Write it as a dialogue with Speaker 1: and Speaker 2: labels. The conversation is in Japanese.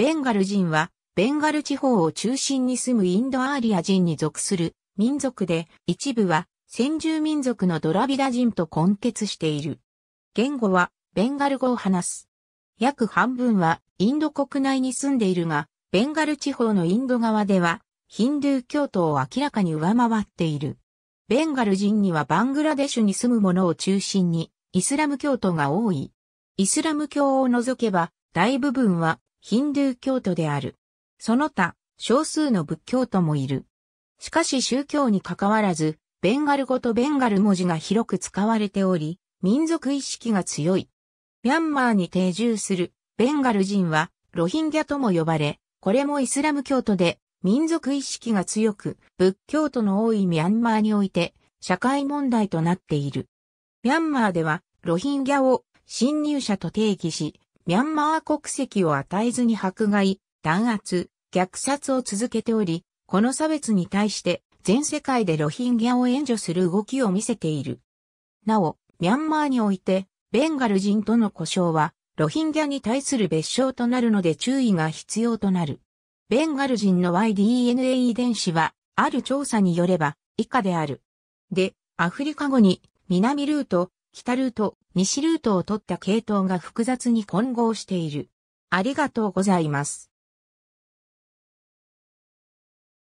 Speaker 1: ベンガル人は、ベンガル地方を中心に住むインドアーリア人に属する民族で、一部は先住民族のドラビダ人と混血している。言語はベンガル語を話す。約半分はインド国内に住んでいるが、ベンガル地方のインド側ではヒンドゥー教徒を明らかに上回っている。ベンガル人にはバングラデシュに住む者を中心にイスラム教徒が多い。イスラム教を除けば大部分はヒンドゥー教徒である。その他、少数の仏教徒もいる。しかし宗教に関わらず、ベンガル語とベンガル文字が広く使われており、民族意識が強い。ミャンマーに定住するベンガル人はロヒンギャとも呼ばれ、これもイスラム教徒で民族意識が強く、仏教徒の多いミャンマーにおいて、社会問題となっている。ミャンマーでは、ロヒンギャを侵入者と定義し、ミャンマー国籍を与えずに迫害、弾圧、虐殺を続けており、この差別に対して全世界でロヒンギャを援助する動きを見せている。なお、ミャンマーにおいて、ベンガル人との故障は、ロヒンギャに対する別称となるので注意が必要となる。ベンガル人の Y-DNA 遺伝子は、ある調査によれば、以下である。で、アフリカ語に、南ルート、北ルート、西ルートを取った系統が複雑に混合している。ありがとうございます。